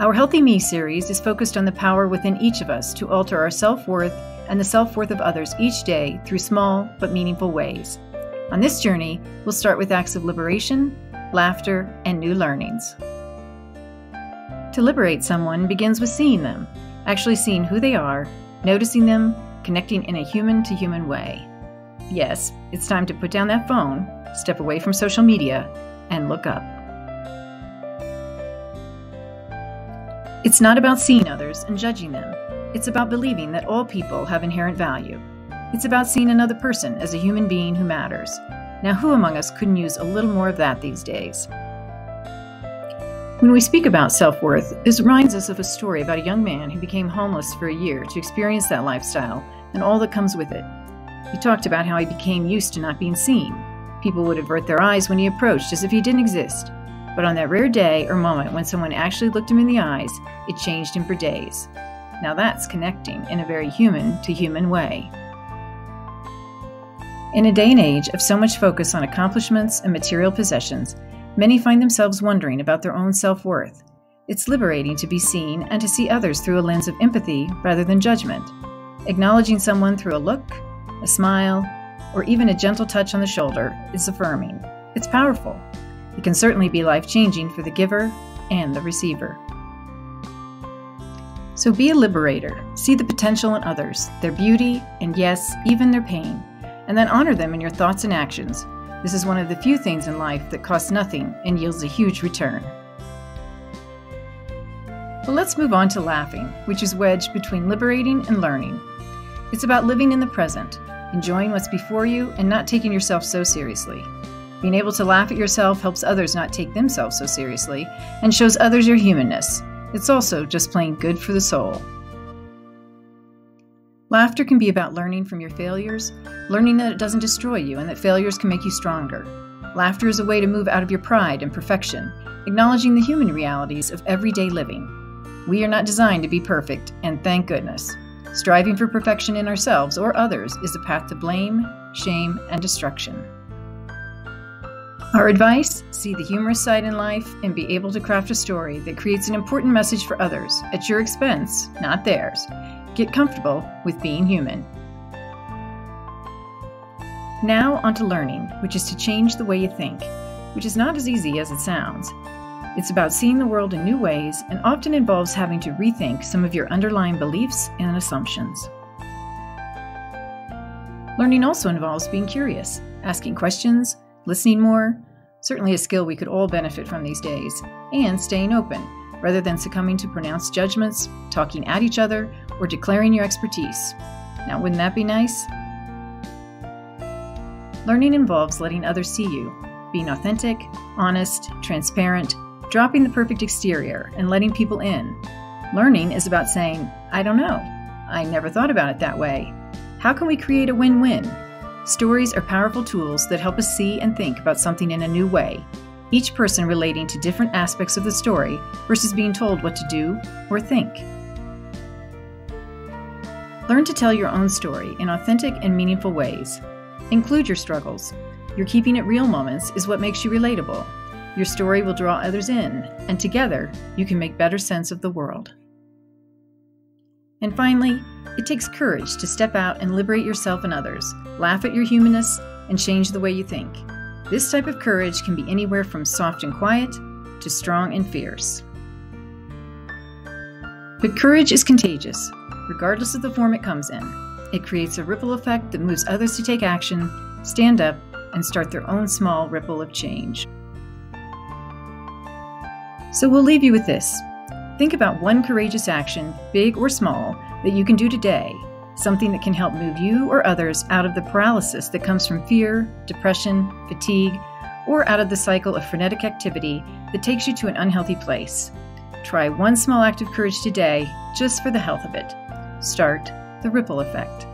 Our Healthy Me series is focused on the power within each of us to alter our self worth and the self worth of others each day through small but meaningful ways. On this journey, we'll start with acts of liberation, laughter, and new learnings. To liberate someone begins with seeing them, actually seeing who they are, noticing them, connecting in a human to human way. Yes, it's time to put down that phone, step away from social media, and look up. It's not about seeing others and judging them. It's about believing that all people have inherent value. It's about seeing another person as a human being who matters. Now, who among us couldn't use a little more of that these days? When we speak about self worth, this reminds us of a story about a young man who became homeless for a year to experience that lifestyle and all that comes with it. He talked about how he became used to not being seen. People would avert their eyes when he approached as if he didn't exist. But on that rare day or moment when someone actually looked him in the eyes, it changed him for days. Now that's connecting in a very human to human way. In a day and age of so much focus on accomplishments and material possessions, many find themselves wondering about their own self worth. It's liberating to be seen and to see others through a lens of empathy rather than judgment. Acknowledging someone through a look, a smile, or even a gentle touch on the shoulder is affirming. It's powerful. Can certainly be life changing for the giver and the receiver. So be a liberator. See the potential in others, their beauty, and yes, even their pain, and then honor them in your thoughts and actions. This is one of the few things in life that costs nothing and yields a huge return. But let's move on to laughing, which is wedged between liberating and learning. It's about living in the present, enjoying what's before you, and not taking yourself so seriously. Being able to laugh at yourself helps others not take themselves so seriously and shows others your humanness. It's also just plain good for the soul. Laughter can be about learning from your failures, learning that it doesn't destroy you and that failures can make you stronger. Laughter is a way to move out of your pride and perfection, acknowledging the human realities of everyday living. We are not designed to be perfect, and thank goodness. Striving for perfection in ourselves or others is a path to blame, shame, and destruction. Our advice see the humorous side in life and be able to craft a story that creates an important message for others at your expense, not theirs. Get comfortable with being human. Now, on to learning, which is to change the way you think, which is not as easy as it sounds. It's about seeing the world in new ways and often involves having to rethink some of your underlying beliefs and assumptions. Learning also involves being curious, asking questions, listening more, certainly a skill we could all benefit from these days, and staying open, rather than succumbing to pronounced judgments, talking at each other, or declaring your expertise. Now, wouldn't that be nice? Learning involves letting others see you, being authentic, honest, transparent, dropping the perfect exterior, and letting people in. Learning is about saying, I don't know. I never thought about it that way. How can we create a win win? Stories are powerful tools that help us see and think about something in a new way, each person relating to different aspects of the story versus being told what to do or think. Learn to tell your own story in authentic and meaningful ways. Include your struggles. Your keeping it real moments is what makes you relatable. Your story will draw others in, and together you can make better sense of the world. And finally, it takes courage to step out and liberate yourself and others, laugh at your humanness, and change the way you think. This type of courage can be anywhere from soft and quiet to strong and fierce. But courage is contagious, regardless of the form it comes in. It creates a ripple effect that moves others to take action, stand up, and start their own small ripple of change. So we'll leave you with this. Think about one courageous action, big or small, that you can do today, something that can help move you or others out of the paralysis that comes from fear, depression, fatigue, or out of the cycle of frenetic activity that takes you to an unhealthy place. Try one small act of courage today just for the health of it. Start the ripple effect.